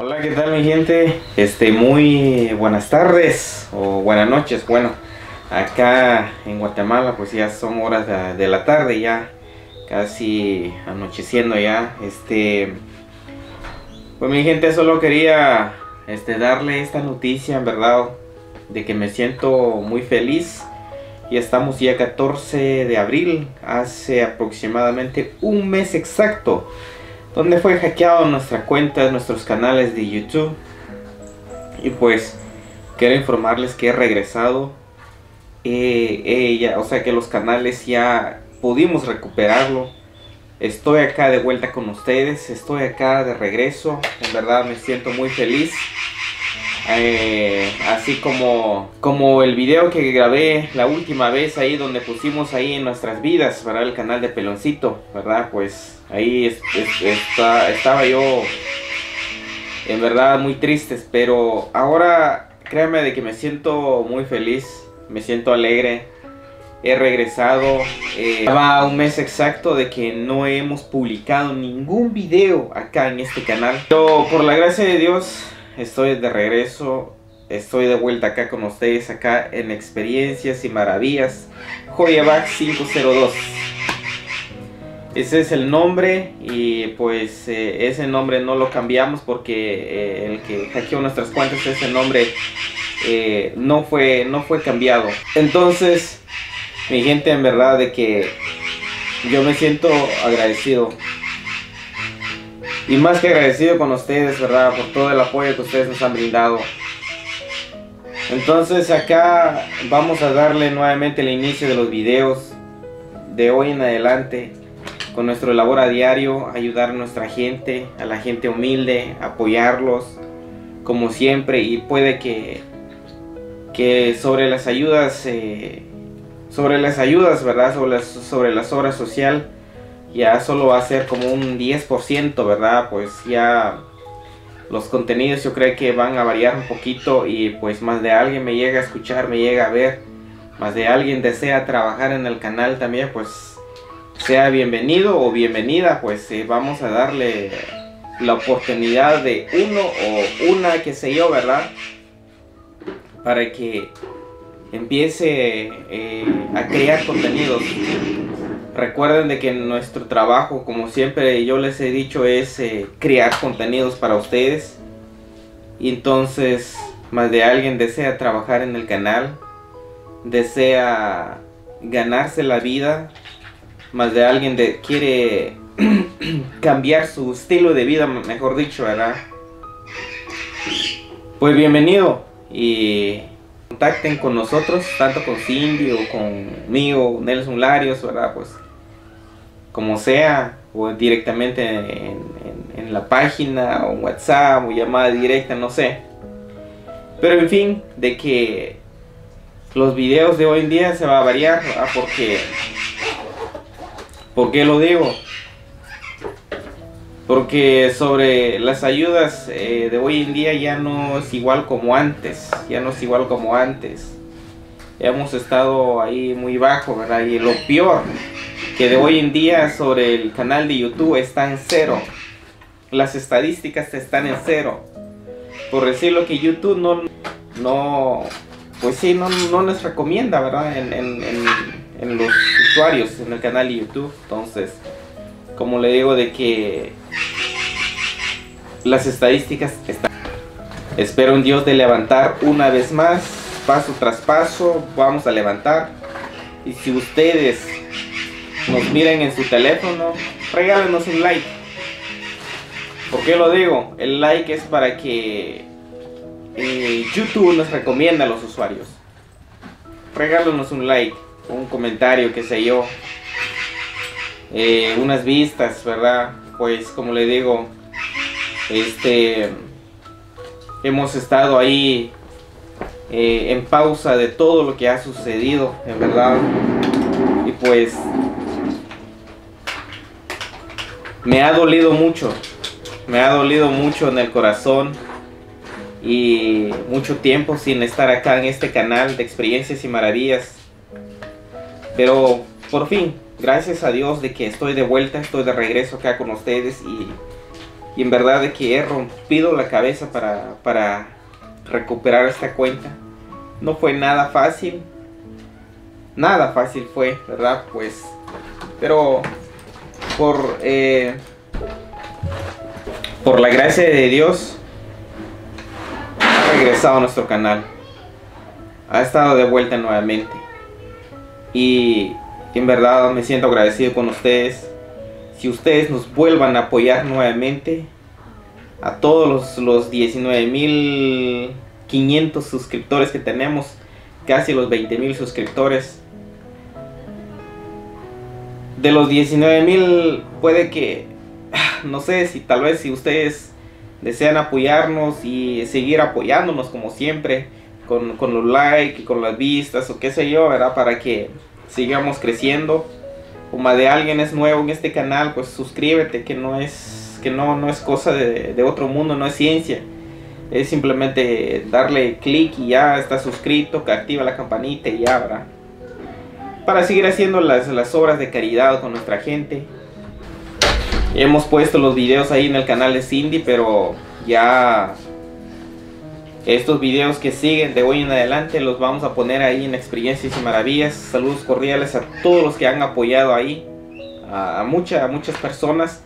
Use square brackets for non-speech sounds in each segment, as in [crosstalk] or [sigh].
Hola, ¿qué tal mi gente? Este, muy buenas tardes o buenas noches. Bueno, acá en Guatemala pues ya son horas de, la tarde ya, casi anocheciendo ya. Este, pues mi gente solo quería este, darle esta noticia en verdad de que me siento muy feliz. Y estamos ya 14 de abril, hace aproximadamente un mes exacto donde fue hackeado nuestra cuenta, nuestros canales de YouTube. Y pues quiero informarles que he regresado. Eh, o sea que los canales ya pudimos recuperarlo. Estoy acá de vuelta con ustedes, estoy acá de regreso. En verdad me siento muy feliz. Eh, así como, como el video que grabé la última vez ahí donde pusimos ahí en nuestras vidas, para El canal de Peloncito, ¿verdad? Pues ahí está, estaba yo en verdad muy triste, pero ahora créanme de que me siento muy feliz, me siento alegre. He regresado, eh, un mes exacto de que no hemos publicado ningún video acá en este canal. Pero por la gracia de Dios, estoy de regreso, estoy de vuelta acá con ustedes, acá en Experiencias y Maravillas, Joyabac 502. Ese es el nombre y pues eh, ese nombre no lo cambiamos porque eh, el que hackeó nuestras cuentas, ese nombre eh, no, fue, no fue cambiado. Entonces, mi gente, en verdad de que yo me siento agradecido y más que agradecido con ustedes, ¿verdad? Por todo el apoyo que ustedes nos han brindado. Entonces acá vamos a darle nuevamente el inicio de los videos de hoy en adelante con nuestro labor a diario, ayudar a nuestra gente, a la gente humilde, apoyarlos como siempre y puede que, que sobre las ayudas, eh, sobre las ayudas, ¿verdad? Sobre sobre las obras social, ya solo va a ser como un 10%, ¿verdad? Pues ya los contenidos yo creo que van a variar un poquito y pues más de alguien me llega a escuchar, me llega a ver, más de alguien desea trabajar en el canal también, pues sea bienvenido o bienvenida, pues eh, vamos a darle la oportunidad de uno o una, que sé yo, ¿verdad? Para que empiece eh, a crear contenidos Recuerden de que nuestro trabajo, como siempre yo les he dicho, es eh, crear contenidos para ustedes. Y entonces, más de alguien desea trabajar en el canal, desea ganarse la vida, más de alguien de, quiere [clears throat] cambiar su estilo de vida, mejor dicho, ¿verdad? Pues bienvenido y contacten con nosotros, tanto con Cindy o conmigo, Nelson Larios, ¿verdad? Pues como sea, o directamente en, la página, o WhatsApp, o llamada directa, no sé. Pero en fin, de que los videos de hoy en día se va a variar, porque, ¿por qué lo digo? Porque sobre las ayudas eh, de hoy en día ya no es igual como antes, ya no es igual como antes. Hemos estado ahí muy bajo, ¿verdad? Y lo peor, que de hoy en día sobre el canal de YouTube está en cero. Las estadísticas están en cero. Por decirlo que YouTube no, no pues sí, no, no les recomienda, ¿verdad? En, en, los usuarios en el canal de YouTube. Entonces, como le digo de que las estadísticas están. Espero en Dios de levantar una vez más, paso tras paso, vamos a levantar. Y si ustedes nos miren en su teléfono, regálenos un like. ¿Por qué lo digo? El like es para que eh, YouTube nos recomienda a los usuarios. Regálenos un like, un comentario, qué sé yo. Eh, unas vistas, ¿verdad? Pues como le digo, este hemos estado ahí eh, en pausa de todo lo que ha sucedido, en verdad. Y pues me ha dolido mucho, me ha dolido mucho en el corazón y mucho tiempo sin estar acá en este canal de experiencias y maravillas. Pero por fin, gracias a Dios de que estoy de vuelta, estoy de regreso acá con ustedes y, Y en verdad de que he rompido la cabeza para, para recuperar esta cuenta. No fue nada fácil. Nada fácil fue, ¿verdad? Pues, pero por, eh, por la gracia de Dios, ha regresado a nuestro canal. Ha estado de vuelta nuevamente. Y en verdad me siento agradecido con ustedes. Si ustedes nos vuelvan a apoyar nuevamente, a todos los, los 19.500 suscriptores que tenemos, casi los 20.000 suscriptores. De los 19.000 puede que, no sé si tal vez si ustedes desean apoyarnos y seguir apoyándonos como siempre, con, con los likes con las vistas o qué sé yo, ¿verdad? Para que sigamos creciendo. Como de alguien es nuevo en este canal, pues suscríbete que no es que no, no es cosa de, otro mundo, no es ciencia. Es simplemente darle clic y ya está suscrito, que activa la campanita y ya, ¿verdad? Para seguir haciendo las, las obras de caridad con nuestra gente. Hemos puesto los videos ahí en el canal de Cindy, pero ya estos videos que siguen de hoy en adelante los vamos a poner ahí en Experiencias y Maravillas. Saludos cordiales a todos los que han apoyado ahí, a, a muchas personas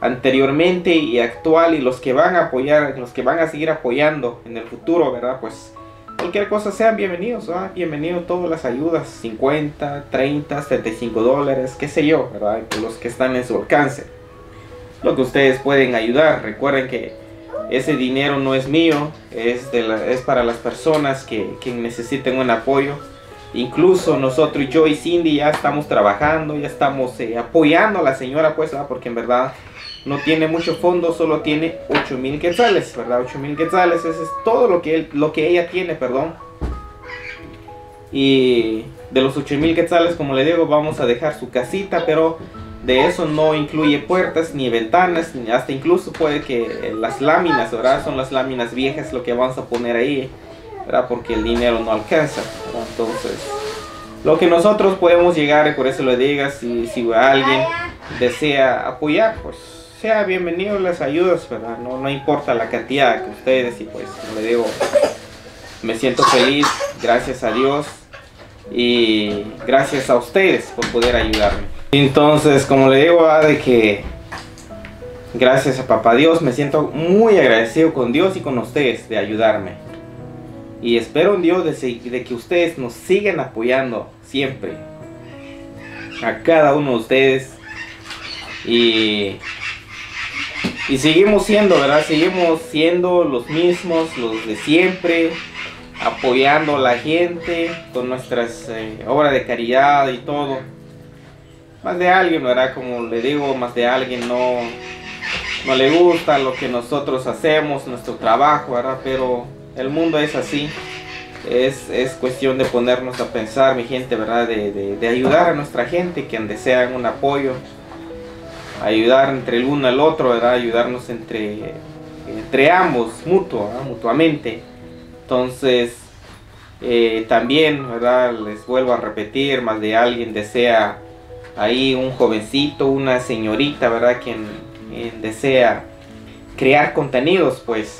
anteriormente y actual y los que van a apoyar, los que van a seguir apoyando en el futuro, ¿verdad? Pues cualquier cosa sean bienvenidos, ¿verdad? Bienvenidos todas las ayudas, 50, 30, 75 dólares, qué sé yo, ¿verdad? Los que están en su alcance. Lo que ustedes pueden ayudar, recuerden que ese dinero no es mío, es, para las personas que, que necesiten un apoyo. Incluso nosotros, yo y Cindy, ya estamos trabajando, ya estamos eh, apoyando a la señora, pues, porque en verdad no tiene mucho fondo, solo tiene 8 mil quetzales, ¿verdad? 8 mil quetzales, eso es todo lo que, él, lo que ella tiene, perdón. Y de los 8 mil quetzales, como le digo, vamos a dejar su casita, pero de eso no incluye puertas ni ventanas, hasta incluso puede que las láminas, ¿verdad? Son las láminas viejas lo que vamos a poner ahí, ¿verdad? Porque el dinero no alcanza, Entonces, lo que nosotros podemos llegar, y por eso le diga, si, si alguien desea apoyar, pues sea bienvenido las ayudas, ¿verdad? No, no importa la cantidad que ustedes y pues, le digo, me siento feliz, gracias a Dios y gracias a ustedes por poder ayudarme. Entonces, como le digo, de que gracias a Papá Dios me siento muy agradecido con Dios y con ustedes de ayudarme. Y espero en Dios de, de que ustedes nos sigan apoyando siempre. A cada uno de ustedes. Y y seguimos siendo, ¿verdad? Seguimos siendo los mismos, los de siempre, apoyando a la gente con nuestras eh, obras de caridad y todo. Más de alguien, ¿verdad? Como le digo, más de alguien no, no le gusta lo que nosotros hacemos, nuestro trabajo, ¿verdad? Pero el mundo es así. Es, es cuestión de ponernos a pensar, mi gente, ¿verdad? De, de, ayudar a nuestra gente que desean un apoyo ayudar entre el uno al otro, ¿verdad? ayudarnos entre, entre ambos, mutuo, mutuamente. Entonces, eh, también, ¿verdad? Les vuelvo a repetir, más de alguien desea ahí un jovencito, una señorita, ¿verdad? Quien, desea crear contenidos, pues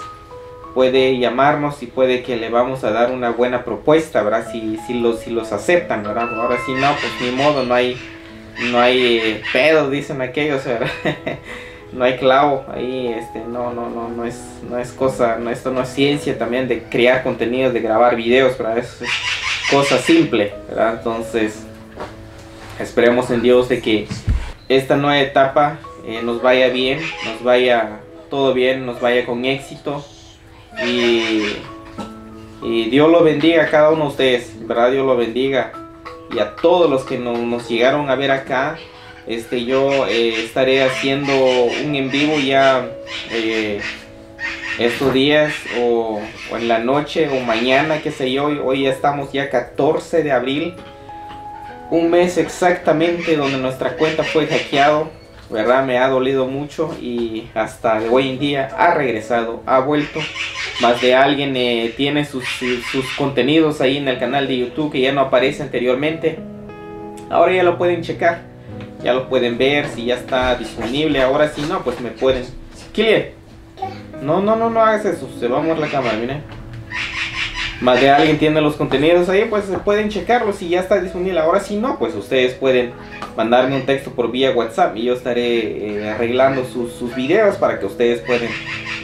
puede llamarnos y puede que le vamos a dar una buena propuesta, ¿verdad? Si, si, los, si los aceptan, ¿verdad? Ahora si no, pues ni modo, no hay no hay pedo, dicen aquellos, [laughs] no hay clavo ahí, este, no, no, no, no es, no es cosa, no, esto no es ciencia también de crear contenidos, de grabar videos, para Eso es cosa simple. Entonces, esperemos en Dios de que esta nueva etapa eh, nos vaya bien, nos vaya todo bien, nos vaya con éxito y, y Dios lo bendiga a cada uno de ustedes, ¿verdad? Dios lo bendiga y a todos los que nos llegaron a ver acá. Este, yo eh, estaré haciendo un en vivo ya eh, estos días o, en la noche o mañana, qué sé yo. Hoy ya estamos ya 14 de abril. Un mes exactamente donde nuestra cuenta fue hackeado. ¿Verdad? Me ha dolido mucho y hasta hoy en día ha regresado, ha vuelto más de alguien eh, tiene sus, sus, contenidos ahí en el canal de YouTube que ya no aparece anteriormente. Ahora ya lo pueden checar, ya lo pueden ver si ya está disponible. Ahora si no, pues me pueden Kilian. No, no, no, no hagas eso. Se va a mover la cámara, miren. Más de alguien tiene los contenidos ahí, pues pueden checarlos si ya está disponible. Ahora si no, pues ustedes pueden mandarme un texto por vía WhatsApp y yo estaré eh, arreglando sus, sus, videos para que ustedes puedan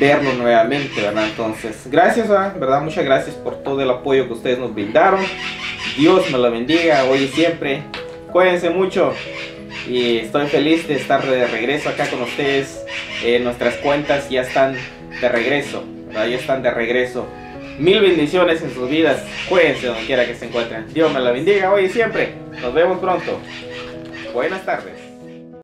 verlo nuevamente, ¿verdad? Entonces, gracias, ¿verdad? Muchas gracias por todo el apoyo que ustedes nos brindaron. Dios me lo bendiga hoy y siempre. Cuídense mucho y estoy feliz de estar de regreso acá con ustedes. Eh, nuestras cuentas ya están de regreso, ¿verdad? Ya están de regreso. Mil bendiciones en sus vidas. Cuídense donde quiera que se encuentren. Dios me la bendiga hoy y siempre. Nos vemos pronto. Buenas tardes.